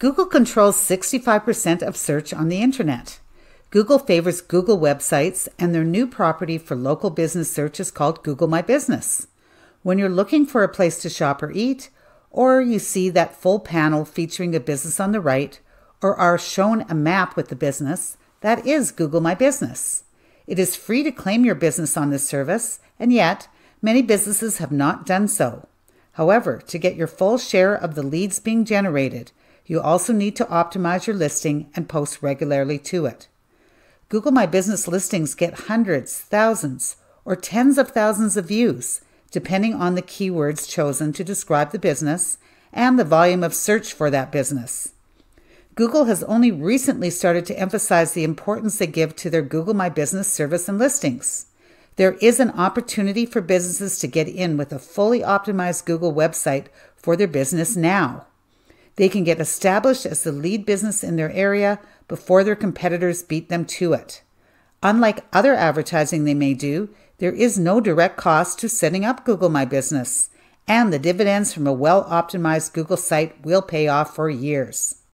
Google controls 65% of search on the internet. Google favors Google websites, and their new property for local business search is called Google My Business. When you're looking for a place to shop or eat, or you see that full panel featuring a business on the right, or are shown a map with the business, that is Google My Business. It is free to claim your business on this service, and yet many businesses have not done so. However, to get your full share of the leads being generated, you also need to optimize your listing and post regularly to it. Google My Business listings get hundreds, thousands, or tens of thousands of views, depending on the keywords chosen to describe the business and the volume of search for that business. Google has only recently started to emphasize the importance they give to their Google My Business service and listings. There is an opportunity for businesses to get in with a fully optimized Google website for their business now. They can get established as the lead business in their area before their competitors beat them to it. Unlike other advertising they may do, there is no direct cost to setting up Google My Business, and the dividends from a well optimized Google site will pay off for years.